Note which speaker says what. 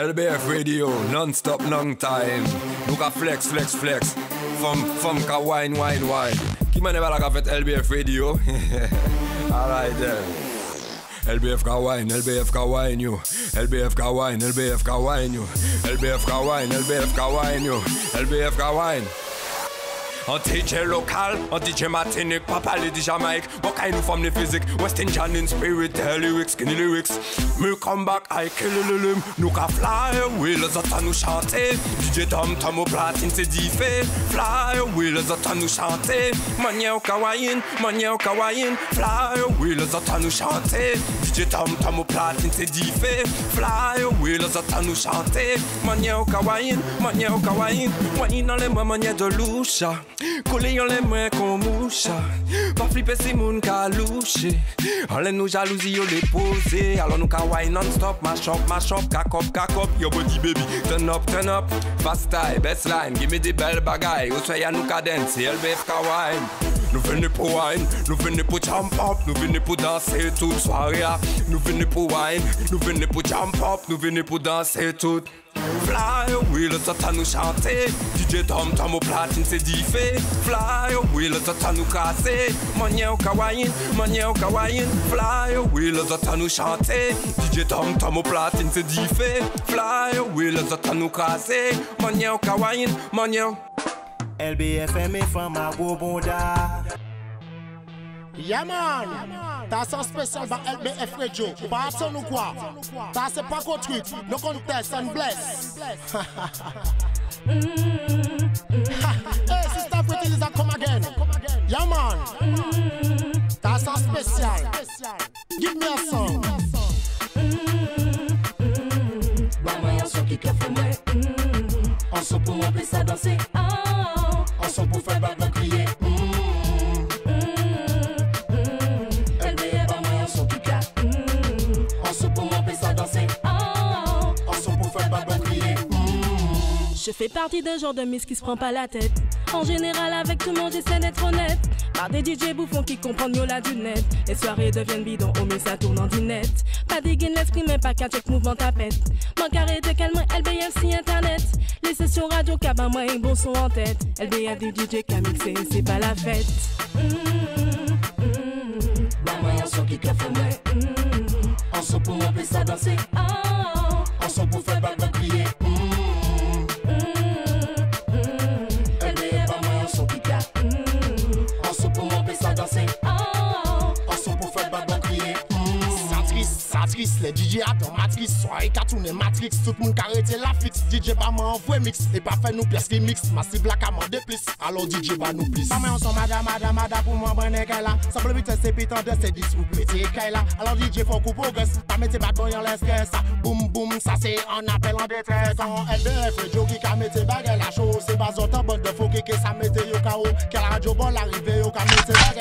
Speaker 1: LBF Radio, non-stop, long time ka flex, flex, flex. Fom, fom ka wine, wine, wine. Mane bala ka fet LBF Radio? Alright then. LBF ka wine, LBF ka wine you LBF ka wine, LBF ka wine you LBF ka wine, LBF ka wine you LBF ka wine Oh, un DJ local, oh, un DJ matinique, pas parler de Jamaïque. Moi, quand nous forme les physiques, West Indian in spirit, tell lyrics, skinny lyrics. Me come back, I kill the limb. Nous ka fly away, les autres nous chanter. DJ Tom Tom au platine, c'est diffé. Fly away, les autres nous chanter. Mania au kawaii, mania au kawaii. Fly away, les autres nous chanter. DJ Tom Tom au platine, c'est diffé. Fly away, les autres nous chanter. Mania au kawaii, mania au kawaii. Wine dans les mains, mania de loucha. Collé en les mains comme moucha Pas flipper si moun ka louché Enlè nous jalousie yo les posé Alors nous ka non-stop. Mash up, mash up, cock up Yo body baby, turn up, turn up. Fast style, best line, give me the belle bagay Ou soya nous ka dance, LBF ka wine nous venons pour wine, nous venons pour jump up, nous venons pour danser toute soirée. Nous venons pour wine, nous venons pour jump up, nous venons pour danser toute. Fly away, le à nous chanter. Eh? DJ Tom Tom oh, au platine, c'est diffé. Fly away, le à nous casser. Mania au kawaii, mania au kawaii. Fly away, le à nous chanter. Eh? DJ Tom Tom oh, au platine, c'est diffé. Fly away, le à nous casser. Mania au kawaii, mania.
Speaker 2: LBFM et femme à Bobonda.
Speaker 3: Yeah man, t'as ça spécial par LBF Radio. Ou pas absent ou quoi? T'as c'est pas qu'au truc, no contest and bless. hey, sister pretty Lisa, come again. Yeah man, ça spécial. Give me a song.
Speaker 4: Maman, y'a un son pour m'empêcher ça danser. On son
Speaker 5: Je fais partie d'un genre de miss qui se prend pas la tête. En général, avec tout le monde, j'essaie d'être honnête. Par des DJ bouffons qui comprennent mieux la net. Les soirées deviennent bidons, oh mais ça tourne en dinette. Pas des gains l'esprit, mais pas qu'un check mouvement tapette. Manque arrêter calme, LBF si internet. Les sessions radio, cabin, moi, et bon son en tête. LBF du DJ qu'a mixé, c'est pas la fête.
Speaker 4: Y'a un son qui kiffe moi. On son pour ça danser.
Speaker 2: On son pour faire
Speaker 3: Satrice, les DJ attendent matrice. Soirée cartoon matrix, tout le monde arrêté la fixe. DJ pas m'envoie mix, et pas fait nous pièces qui mix. Massive la commande plus, alors DJ moi, bonne qu'elle là. Simple vite, c'est pitant de ces 10 vous pété qu'elle là. Alors DJ au gosse, pas mettre bad boy en laisse que ça. Boum, boum, ça c'est un appel en détresse. En LDF, a baguette la chose. C'est pas autant bonne de faux qui ça mette yo KO. Quelle radio bon l'arrivée, yo ka mette